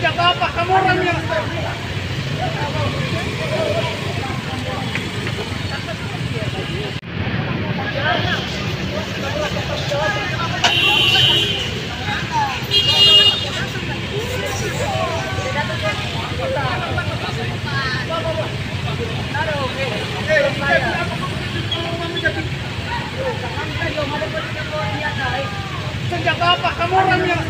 sejak apa kamu orangnya? yang Sejak apa kamu orangnya?